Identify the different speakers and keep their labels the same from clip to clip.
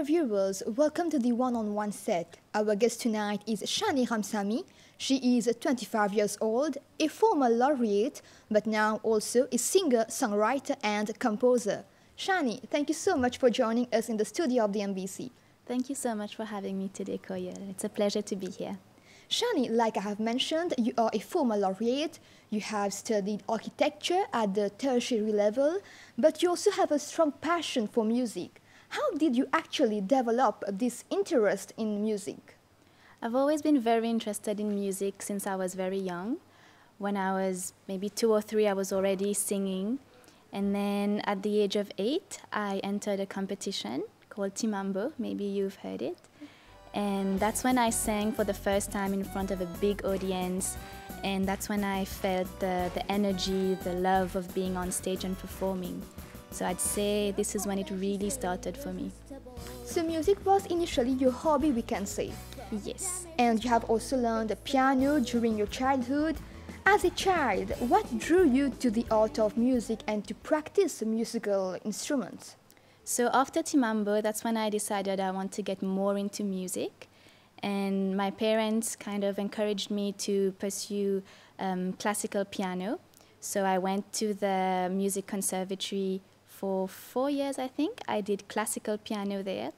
Speaker 1: Dear viewers, welcome to the one-on-one set. Our guest tonight is Shanny Ramsamy. She is 25 years old, a former laureate, but now also a singer, songwriter, and composer. Shanny, thank you so much for joining us in the studio of the MBC.
Speaker 2: Thank you so much for having me today, Koyel. It's a pleasure to be here.
Speaker 1: Shanny, like I have mentioned, you are a former laureate. You have studied architecture at the tertiary level, but you also have a strong passion for music. How did you actually develop this interest in music?
Speaker 2: I've always been very interested in music since I was very young. When I was maybe two or three, I was already singing. And then at the age of eight, I entered a competition called Timambo. Maybe you've heard it. And that's when I sang for the first time in front of a big audience. And that's when I felt the, the energy, the love of being on stage and performing. So I'd say this is when it really started for me.
Speaker 1: So music was initially your hobby, we can say.
Speaker 2: Yes.
Speaker 1: And you have also learned the piano during your childhood. As a child, what drew you to the art of music and to practice musical instruments?
Speaker 2: So after Timambo, that's when I decided I want to get more into music. And my parents kind of encouraged me to pursue um, classical piano. So I went to the music conservatory for four years, I think. I did classical piano there.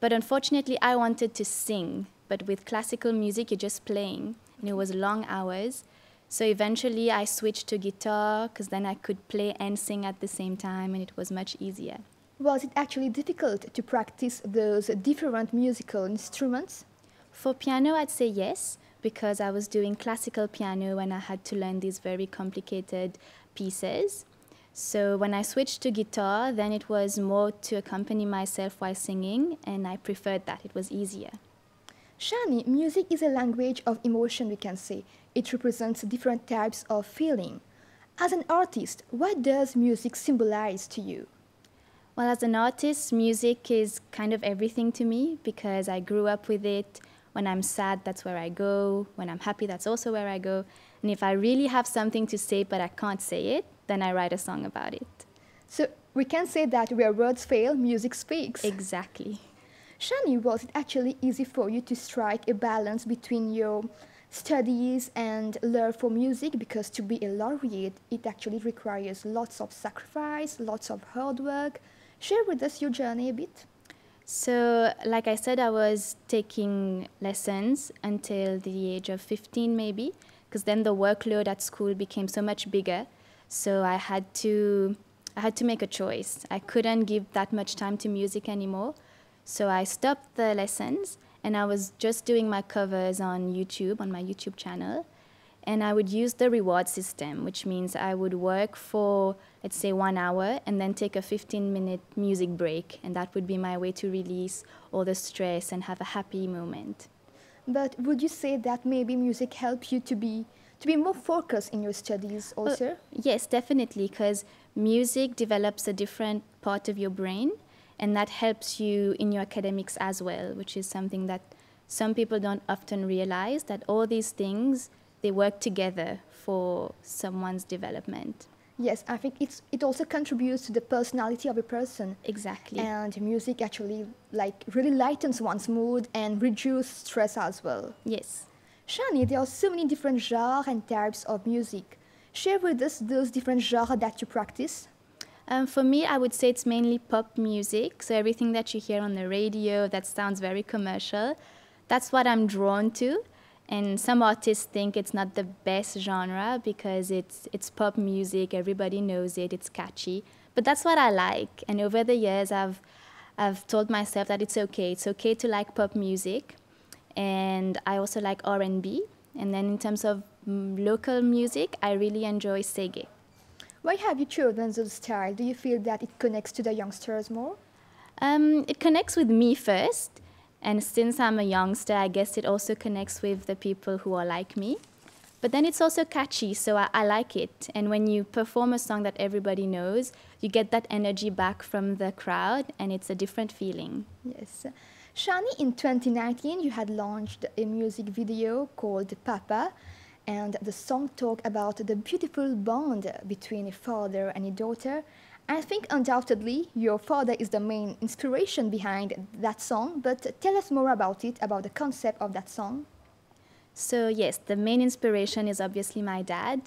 Speaker 2: But unfortunately, I wanted to sing. But with classical music, you're just playing. And it was long hours. So eventually, I switched to guitar because then I could play and sing at the same time, and it was much easier.
Speaker 1: Was it actually difficult to practice those different musical instruments?
Speaker 2: For piano, I'd say yes, because I was doing classical piano and I had to learn these very complicated pieces. So when I switched to guitar, then it was more to accompany myself while singing, and I preferred that. It was easier.
Speaker 1: Shanny, music is a language of emotion, we can say. It represents different types of feeling. As an artist, what does music symbolize to you?
Speaker 2: Well, as an artist, music is kind of everything to me because I grew up with it. When I'm sad, that's where I go. When I'm happy, that's also where I go. And if I really have something to say but I can't say it, then I write a song about it.
Speaker 1: So we can say that where words fail, music speaks.
Speaker 2: Exactly.
Speaker 1: Shanny, was it actually easy for you to strike a balance between your studies and love for music? Because to be a laureate, it actually requires lots of sacrifice, lots of hard work, Share with us your journey a bit.
Speaker 2: So, like I said, I was taking lessons until the age of 15, maybe, because then the workload at school became so much bigger. So I had to, I had to make a choice. I couldn't give that much time to music anymore. So I stopped the lessons, and I was just doing my covers on YouTube, on my YouTube channel and I would use the reward system, which means I would work for, let's say, one hour and then take a 15 minute music break. And that would be my way to release all the stress and have a happy moment.
Speaker 1: But would you say that maybe music helped you to be, to be more focused in your studies also? Uh,
Speaker 2: yes, definitely, because music develops a different part of your brain and that helps you in your academics as well, which is something that some people don't often realize that all these things they work together for someone's development.
Speaker 1: Yes, I think it's it also contributes to the personality of a person.
Speaker 2: Exactly.
Speaker 1: And music actually like really lightens one's mood and reduces stress as well.
Speaker 2: Yes.
Speaker 1: Shanny, there are so many different genres and types of music. Share with us those different genres that you practice.
Speaker 2: Um, for me, I would say it's mainly pop music. So everything that you hear on the radio that sounds very commercial, that's what I'm drawn to. And some artists think it's not the best genre because it's, it's pop music, everybody knows it, it's catchy. But that's what I like. And over the years, I've, I've told myself that it's okay. It's okay to like pop music. And I also like R&B. And then in terms of mm, local music, I really enjoy Sega.
Speaker 1: Why have you chosen this style? Do you feel that it connects to the youngsters more?
Speaker 2: Um, it connects with me first. And since I'm a youngster, I guess it also connects with the people who are like me. But then it's also catchy, so I, I, like it. And when you perform a song that everybody knows, you get that energy back from the crowd, and it's a different feeling.
Speaker 1: Yes. Shanny, in 2019, you had launched a music video called Papa, and the song talked about the beautiful bond between a father and a daughter. I think undoubtedly your father is the main inspiration behind that song, but tell us more about it, about the concept of that song.
Speaker 2: So, yes, the main inspiration is obviously my dad.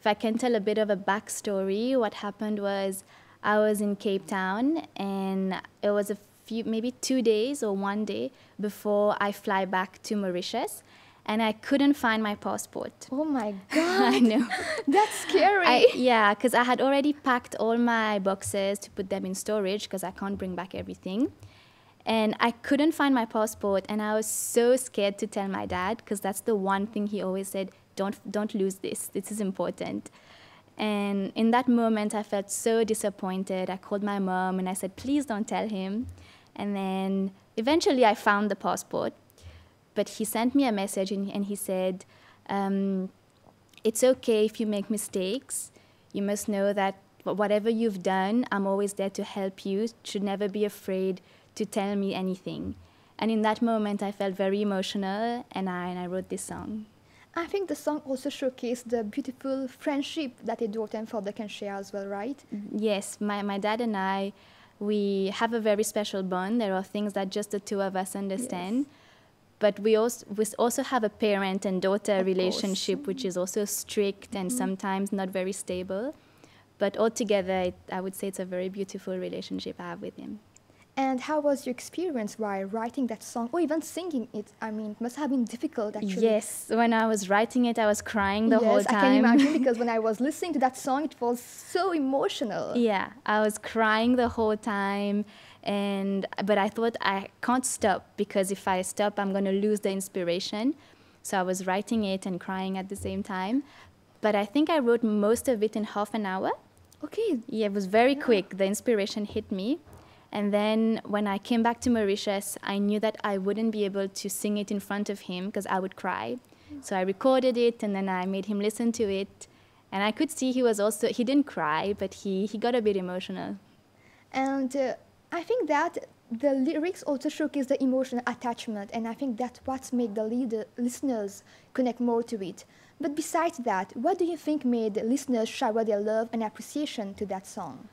Speaker 2: If I can tell a bit of a backstory, what happened was I was in Cape Town and it was a few, maybe two days or one day before I fly back to Mauritius and I couldn't find my passport.
Speaker 1: Oh my god!
Speaker 2: I know.
Speaker 1: That's scary.
Speaker 2: I, yeah, because I had already packed all my boxes to put them in storage because I can't bring back everything. And I couldn't find my passport, and I was so scared to tell my dad because that's the one thing he always said: "Don't, don't lose this. This is important." And in that moment, I felt so disappointed. I called my mom and I said, "Please don't tell him." And then eventually, I found the passport but he sent me a message and, and he said, um, It's okay if you make mistakes. You must know that whatever you've done, I'm always there to help you. Should never be afraid to tell me anything. And in that moment, I felt very emotional and I, and I wrote this song.
Speaker 1: I think the song also showcased the beautiful friendship that Edward and father can share as well, right?
Speaker 2: Yes, my, my dad and I, we have a very special bond. There are things that just the two of us understand. Yes but we also we also have a parent and daughter of relationship course. which is also strict and mm-hmm. sometimes not very stable but altogether it, i would say it's a very beautiful relationship i have with him
Speaker 1: and how was your experience while writing that song or even singing it? I mean, it must have been difficult actually.
Speaker 2: Yes, when I was writing it, I was crying the
Speaker 1: yes,
Speaker 2: whole time.
Speaker 1: I can imagine because when I was listening to that song, it was so emotional.
Speaker 2: Yeah, I was crying the whole time and but I thought I can't stop because if I stop, I'm going to lose the inspiration. So I was writing it and crying at the same time. But I think I wrote most of it in half an hour.
Speaker 1: Okay.
Speaker 2: Yeah, it was very yeah. quick. The inspiration hit me. And then when I came back to Mauritius, I knew that I wouldn't be able to sing it in front of him because I would cry. So I recorded it and then I made him listen to it. And I could see he was also, he didn't cry, but he, he got a bit emotional.
Speaker 1: And uh, I think that the lyrics also showcase the emotional attachment, and I think that's what made the listeners connect more to it. But besides that, what do you think made the listeners shower their love and appreciation to that song?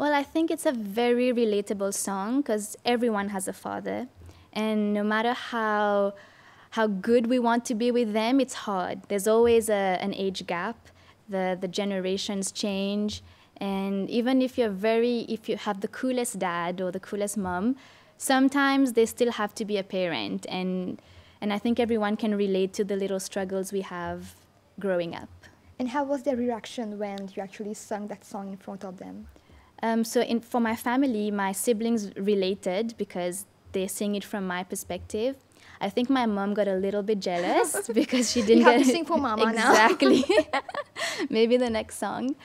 Speaker 2: Well, I think it's a very relatable song because everyone has a father, and no matter how how good we want to be with them, it's hard. There's always a, an age gap. The the generations change and even if you're very, if you have the coolest dad or the coolest mom, sometimes they still have to be a parent. And, and I think everyone can relate to the little struggles we have growing up.
Speaker 1: And how was their reaction when you actually sung that song in front of them?
Speaker 2: Um, so in, for my family, my siblings related because they sing it from my perspective. I think my mom got a little bit jealous because she didn't
Speaker 1: get to sing for mama
Speaker 2: exactly. Maybe the next song.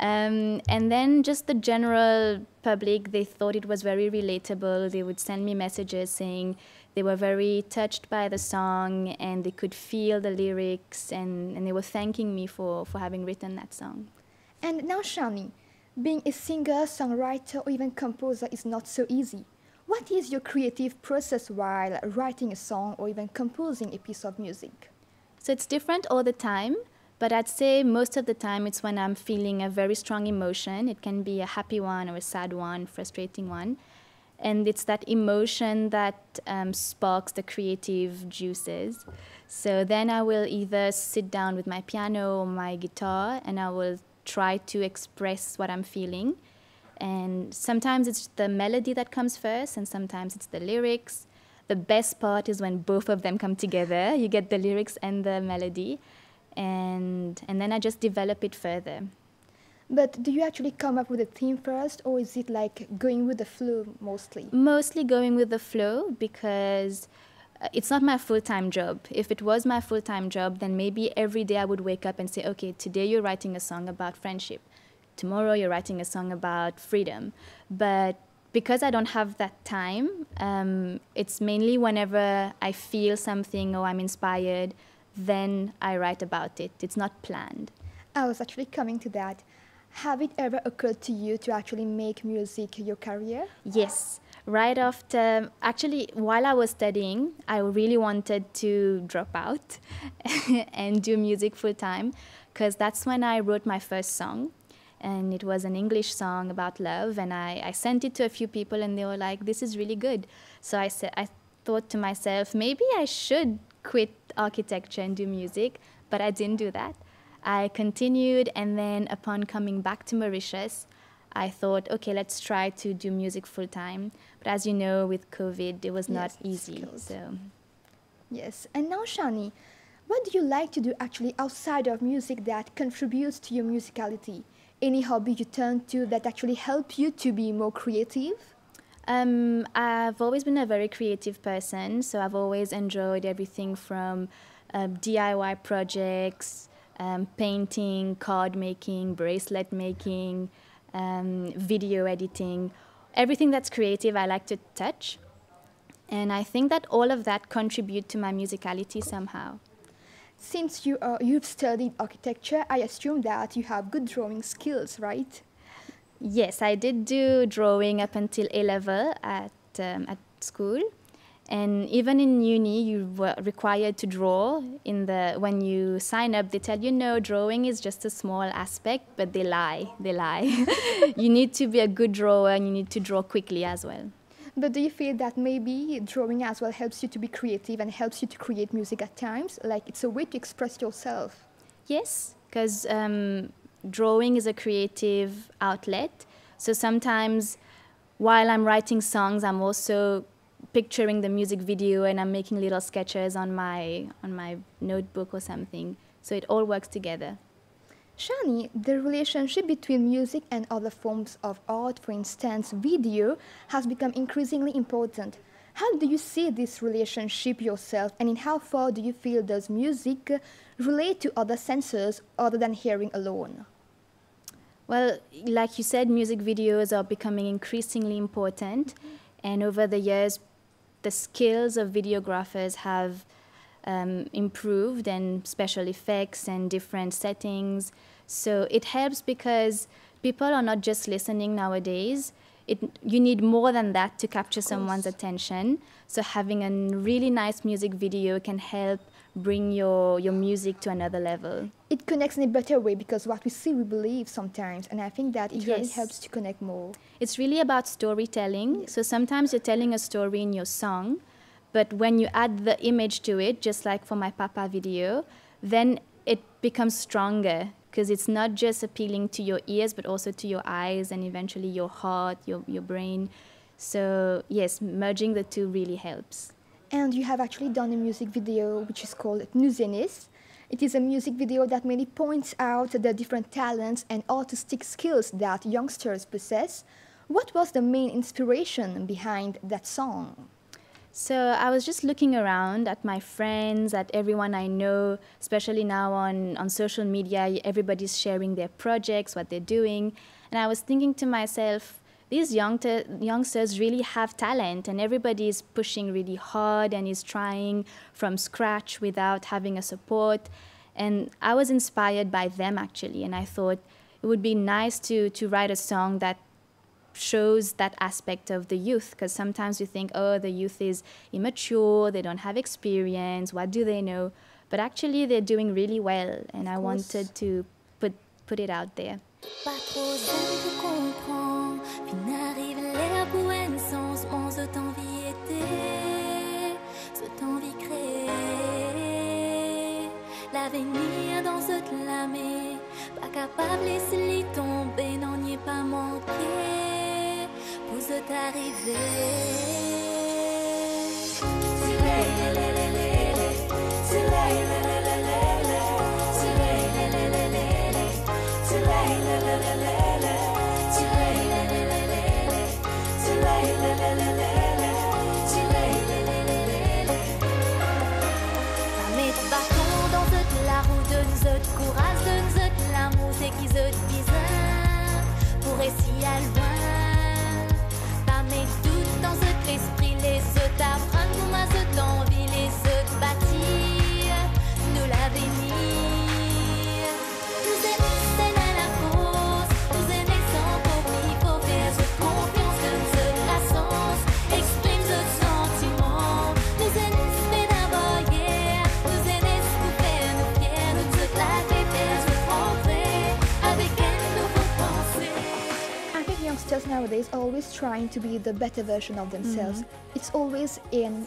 Speaker 2: Um, and then just the general public, they thought it was very relatable. They would send me messages saying they were very touched by the song and they could feel the lyrics and, and they were thanking me for, for having written that song.
Speaker 1: And now, Shanny, being a singer, songwriter, or even composer is not so easy. What is your creative process while writing a song or even composing a piece of music?
Speaker 2: So it's different all the time. But I'd say most of the time it's when I'm feeling a very strong emotion. It can be a happy one or a sad one, frustrating one. And it's that emotion that um, sparks the creative juices. So then I will either sit down with my piano or my guitar and I will try to express what I'm feeling. And sometimes it's the melody that comes first, and sometimes it's the lyrics. The best part is when both of them come together. You get the lyrics and the melody and and then I just develop it further.
Speaker 1: But do you actually come up with a theme first, or is it like going with the flow mostly?
Speaker 2: Mostly going with the flow because it's not my full time job. If it was my full time job, then maybe every day I would wake up and say, okay, today you're writing a song about friendship. Tomorrow you're writing a song about freedom. But because I don't have that time, um, it's mainly whenever I feel something or I'm inspired then I write about it. It's not planned.
Speaker 1: I was actually coming to that. Have it ever occurred to you to actually make music your career?
Speaker 2: Yes. Right after, actually, while I was studying, I really wanted to drop out and do music full time because that's when I wrote my first song. and it was an English song about love. And I, I sent it to a few people, and they were like, "This is really good." So I said, I thought to myself, maybe I should quit architecture and do music, but I didn't do that. I continued, and then upon coming back to Mauritius, I thought, okay, let's try to do music full time. But as you know, with COVID, it was
Speaker 1: Yes,
Speaker 2: not easy. So
Speaker 1: Yes. And now, Shanny, what do you like to do actually outside of music that contributes to your musicality? Any hobby you turn to that actually help you to be more creative?
Speaker 2: Um, I've always been a very creative person, so I've always enjoyed everything from um, DIY projects, um, painting, card making, bracelet making, um, video editing. Everything that's creative, I like to touch. And I think that all of that contribute to my musicality somehow.
Speaker 1: Since you uh, you've studied architecture, I assume that you have good drawing skills, right?
Speaker 2: Yes, I did do drawing up until A level at um, at school, and even in uni, you were required to draw. In the when you sign up, they tell you no, drawing is just a small aspect, but they lie. They lie. you need to be a good drawer, and you need to draw quickly as well.
Speaker 1: But do you feel that maybe drawing as well helps you to be creative and helps you to create music at times? Like it's a way to express yourself.
Speaker 2: Yes, because um, drawing is a creative outlet. So sometimes while I'm writing songs, I'm also picturing the music video and I'm making little sketches on my on my notebook or something. So it all works together.
Speaker 1: Shanny, the relationship between music and other forms of art, for instance, video, has become increasingly important. How do you see this relationship yourself, and in how far do you feel does music relate to other senses other than hearing alone?
Speaker 2: Well, like you said, music videos are becoming increasingly important, and over the years, the skills of videographers have um, improved, and special effects and different settings. So it helps because people are not just listening nowadays. It, you need more than that to capture someone's attention. So having a really nice music video can help bring your, your music to another level.
Speaker 1: It connects in a better way because what we see, we believe sometimes, and I think that it really helps to connect more.
Speaker 2: It's really about storytelling. So sometimes you're telling a story in your song, but when you add the image to it, just like for my Papa video, then it becomes stronger because it's not just appealing to your ears, but also to your eyes and eventually your heart, your, your brain. So, yes, merging the two really helps.
Speaker 1: And you have actually done a music video which is called Nuzenis. It is a music video that mainly points out the different talents and artistic skills that youngsters possess. What was the main inspiration behind that song?
Speaker 2: So I was just looking around at my friends, at everyone I know, especially now on, on social media, everybody's sharing their projects, what they're doing. And I was thinking to myself, these youngter, youngsters really have talent, and everybody is pushing really hard and is trying from scratch without having a support. And I was inspired by them actually, and I thought it would be nice to, to write a song that shows that aspect of the youth because sometimes we think oh the youth is immature they don't have experience what do they know but actually they're doing really well and i
Speaker 1: course.
Speaker 2: wanted to put put it out there
Speaker 3: n'arrive l'herbe où en sens ce vie était, ce vie. L'avenir dans ce clamé, pas capable laisse l'y tomber, n'en y est pas manqué, pour ce t'arriver courage de nous autres, l'amour c'est qui autres bizarre pour essayer à loin.
Speaker 1: Nowadays are always trying to be the better version of themselves.
Speaker 2: Mm-hmm.
Speaker 1: It's always an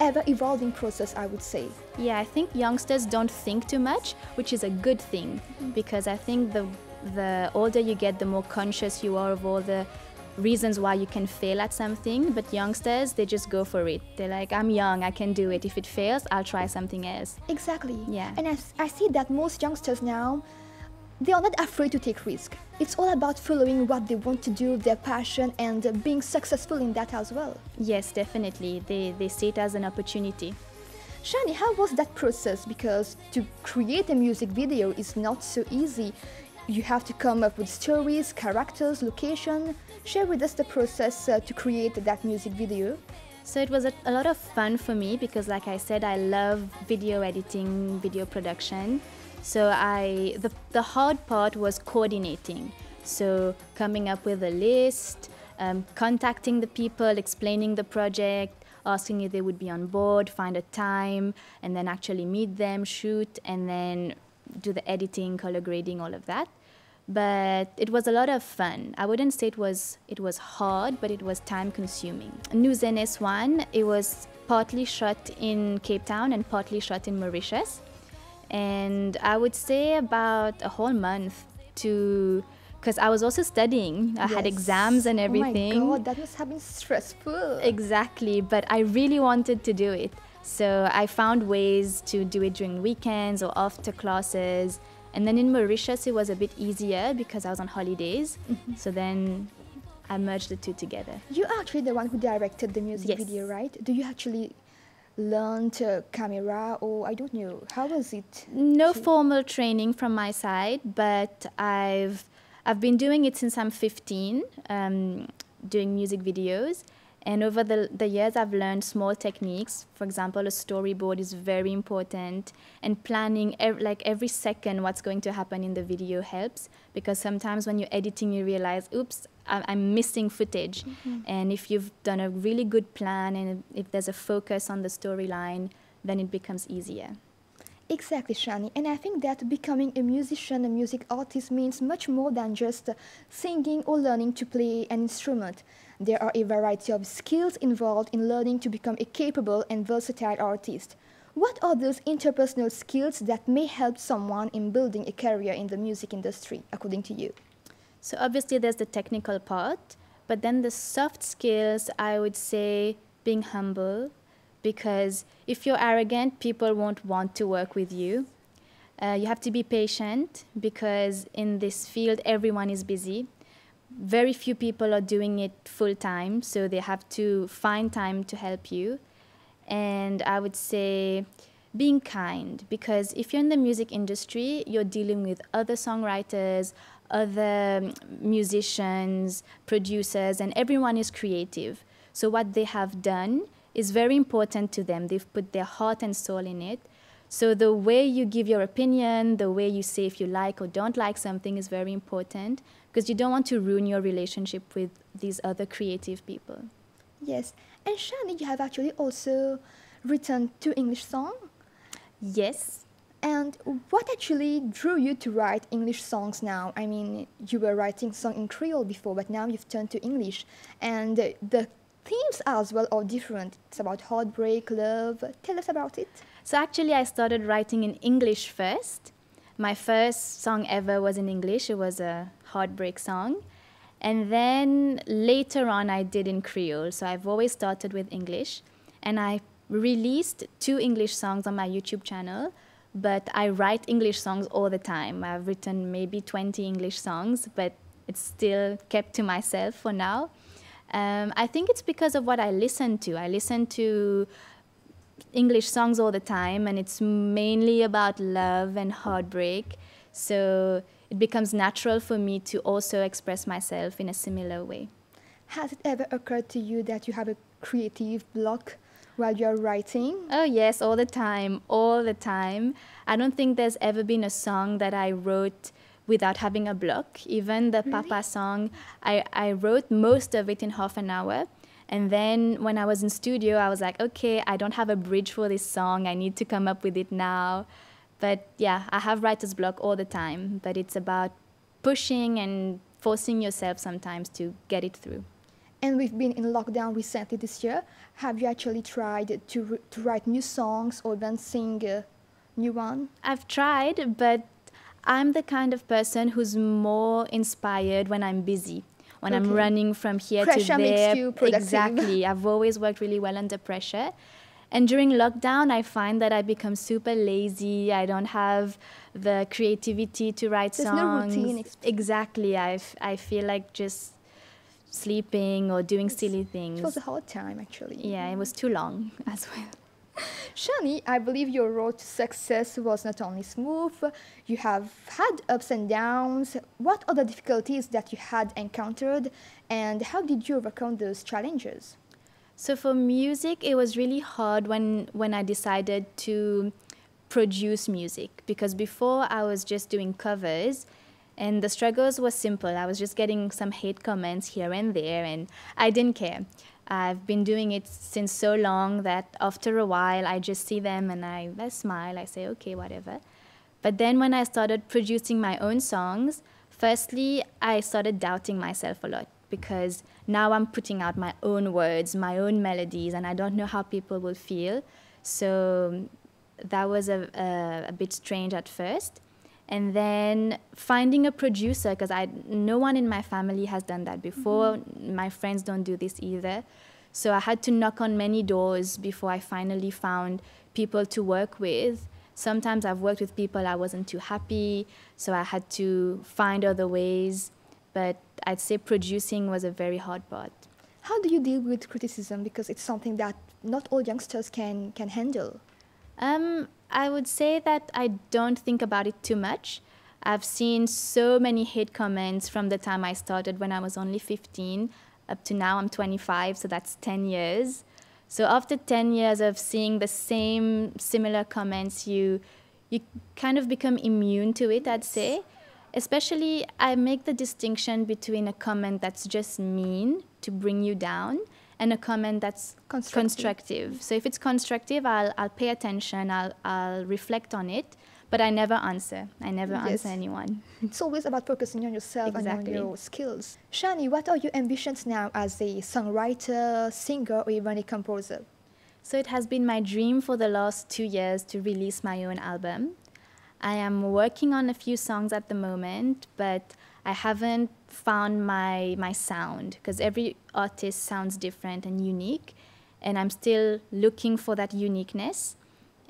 Speaker 1: ever evolving process, I would say.
Speaker 2: Yeah, I think youngsters don't think too much, which is a good thing because I think the the older you get, the more conscious you are of all the reasons why you can fail at something. But youngsters, they just go for it. They're like, I'm young, I can do it. If it fails, I'll try something else.
Speaker 1: Exactly.
Speaker 2: Yeah.
Speaker 1: And I see that most youngsters now, they are not afraid to take risk. It's all about following what they want to do, their passion, and being successful in that as well.
Speaker 2: Yes, definitely. They they see it as an opportunity.
Speaker 1: Shanny, how was that process? Because to create a music video is not so easy. You have to come up with stories, characters, location. Share with us the process uh, to create that music video.
Speaker 2: So it was a, a lot of fun for me because, like I said, I love video editing, video production. So I the the hard part was coordinating. So coming up with a list, um, contacting the people, explaining the project, asking if they would be on board, find a time, and then actually meet them, shoot, and then do the editing, color grading, all of that but it was a lot of fun. I wouldn't say it was it was hard, but it was time consuming. New Zenes one, it was partly shot in Cape Town and partly shot in Mauritius, and I would say about a whole month to because I was also studying. I had exams and everything.
Speaker 1: Oh my god, that must have been stressful.
Speaker 2: Exactly, but I really wanted to do it. So I found ways to do it during weekends or after classes. And then in Mauritius, it was a bit easier because I was on holidays. Mm-hmm. So then I merged the two together.
Speaker 1: You're actually the one who directed the music
Speaker 2: Yes.
Speaker 1: video, right? Do you actually learn to camera or I don't know, how was it?
Speaker 2: No formal training from my side, but I've I've been doing it since I'm 15, um, doing music videos. And over the, the years, I've learned small techniques. For example, a storyboard is very important, and planning ev- like every second what's going to happen in the video helps because sometimes when you're editing, you realize, oops, I'm missing footage. Mm-hmm. And if you've done a really good plan and if there's a focus on the storyline, then it becomes easier.
Speaker 1: Exactly, Shanny. And I think that becoming a musician, a music artist means much more than just singing or learning to play an instrument. There are a variety of skills involved in learning to become a capable and versatile artist. What are those interpersonal skills that may help someone in building a career in the music industry, according to you?
Speaker 2: So obviously there's the technical part, but then the soft skills, I would say being humble, because if you're arrogant, people won't want to work with you. Uh, you have to be patient because in this field, everyone is busy. Very few people are doing it full time, so they have to find time to help you. And I would say being kind because if you're in the music industry, you're dealing with other songwriters, other musicians, producers, and everyone is creative. So what they have done is very important to them. They've put their heart and soul in it. So the way you give your opinion, the way you say if you like or don't like something is very important because you don't want to ruin your relationship with these other creative people.
Speaker 1: Yes. And Shanny, you have actually also written two English songs.
Speaker 2: Yes,
Speaker 1: And what actually drew you to write English songs now? I mean, you were writing song in Creole before, but now you've turned to English, and the themes as well are different. It's about heartbreak, love. Tell us about it.
Speaker 2: So actually, I started writing in English first. My first song ever was in English. It was a heartbreak song. And then later on, I did in Creole. So I've always started with English. And I released two English songs on my YouTube channel. But I write English songs all the time. I've written maybe 20 English songs, but it's still kept to myself for now. Um, I think it's because of what I listen to. I listen to English songs all the time, and it's mainly about love and heartbreak. So it becomes natural for me to also express myself in a similar way.
Speaker 1: Has it ever occurred to you that you have a creative block while you're writing?
Speaker 2: Oh, yes, all the time, all the time. I don't think there's ever been a song that I wrote without having a block. Even the Papa song, I, I wrote most of it in half an hour. And then when I was in studio, I was like, okay, I don't have a bridge for this song. I need to come up with it now. But yeah, I have writer's block all the time. But it's about pushing and forcing yourself sometimes to get it through.
Speaker 1: And we've been in lockdown recently this year. Have you actually tried to, to write new songs or even sing a new one?
Speaker 2: I've tried, but I'm the kind of person who's more inspired when I'm busy, when I'm running from here
Speaker 1: Pressure
Speaker 2: to
Speaker 1: makes you productive.
Speaker 2: Exactly. I've always worked really well under pressure. And during lockdown, I find that I become super lazy. I don't have the creativity to write
Speaker 1: There's no
Speaker 2: songs.
Speaker 1: routine, ex-
Speaker 2: exactly. I, f- I feel like just sleeping or doing silly things.
Speaker 1: It was a hard time, actually.
Speaker 2: yeah, it was too long as well.
Speaker 1: Shanny, I believe your road to success was not only smooth, you have had ups and downs. What other difficulties that you had encountered, and how did you overcome those challenges?
Speaker 2: So for music, it was really hard when when I decided to produce music because before I was just doing covers and the struggles were simple. I was just getting some hate comments here and there and I didn't care. I've been doing it since so long that after a while I just see them and I, I smile. I say, okay, whatever. But then when I started producing my own songs, firstly, I started doubting myself a lot because now I'm putting out my own words, my own melodies, and I don't know how people will feel. So that was a, a, a bit strange at first. And then finding a producer, because I no one in my family has done that before. Mm-hmm. My friends don't do this either. So I had to knock on many doors before I finally found people to work with. Sometimes I've worked with people I wasn't too happy, so I had to find other ways. But I'd say producing was a very hard part.
Speaker 1: How do you deal with criticism? Because it's something that not all youngsters can, can handle.
Speaker 2: Um, I would say that I don't think about it too much. I've seen so many hate comments from the time I started when I was only 15 up to now I'm 25, so that's 10 years. So after 10 years of seeing the same similar comments, you you kind of become immune to it, I'd say. Especially, I make the distinction between a comment that's just mean to bring you down and a comment that's
Speaker 1: Constructive.
Speaker 2: constructive. So if it's constructive, I'll, I'll pay attention, I'll, I'll reflect on it, but I never answer. I never
Speaker 1: Yes.
Speaker 2: answer anyone.
Speaker 1: It's always about focusing on yourself
Speaker 2: Exactly.
Speaker 1: and on your skills. Shanny, what are your ambitions now as a songwriter, singer, or even a composer?
Speaker 2: So it has been my dream for the last two years to release my own album. I am working on a few songs at the moment, but I haven't found my my sound because every artist sounds different and unique, and I'm still looking for that uniqueness.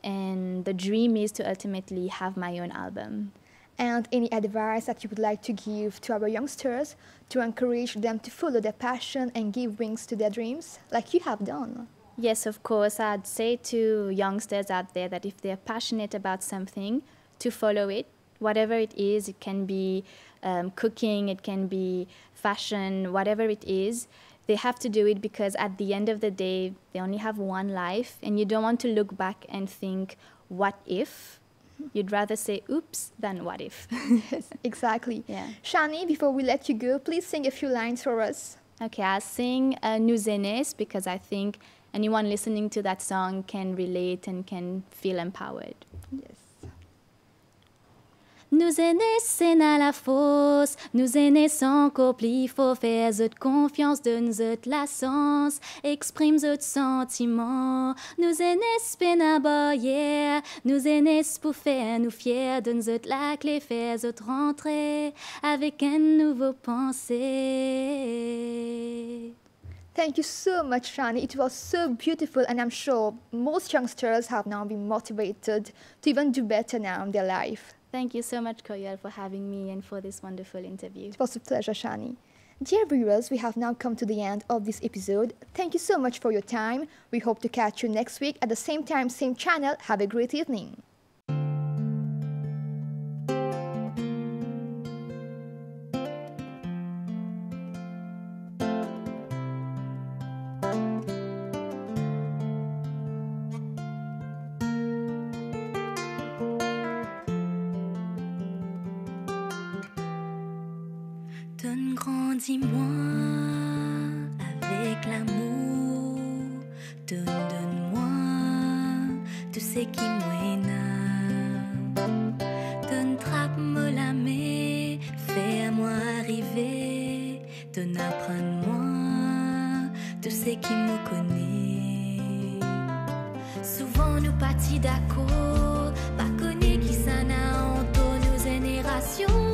Speaker 2: And the dream is to ultimately have my own album.
Speaker 1: And any advice that you would like to give to our youngsters to encourage them to follow their passion and give wings to their dreams, like you have done?
Speaker 2: Yes, of course. I'd say to youngsters out there that if they're passionate about something, to follow it, whatever it is. It can be um, cooking, it can be fashion, whatever it is. They have to do it because at the end of the day, they only have one life, and you don't want to look back and think, what if? You'd rather say, oops, than what if.
Speaker 1: Exactly.
Speaker 2: Yeah.
Speaker 1: Shanny, before we let you go, please sing a few lines for us.
Speaker 2: Okay, I'll sing uh, Nous Aînés because I think anyone listening to that song can relate and can feel empowered.
Speaker 1: Yes.
Speaker 3: Nous aînés, na la fosse. Nous aînés, sans compli, faut faire zot confiance, donne zot la sens, exprime zot sentiment. Nous aînés, c'est na barrière. Nous aînés, pour faire nous fiers, donne zot la clé, faire zot rentrer avec un nouveau pensée.
Speaker 1: Thank you so much, Shanny. It was so beautiful, and I'm sure most youngsters have now been motivated to even do better now in their life.
Speaker 2: Thank you so much, Koyal, for having me and for this wonderful interview.
Speaker 1: It was a pleasure, Shanny. Dear viewers, we have now come to the end of this episode. Thank you so much for your time. We hope to catch you next week at the same time, same channel. Have a great evening.
Speaker 3: Tous ceux qui me connaissent. Souvent nous partis d'accord, pas connu qui s'en a en nos générations.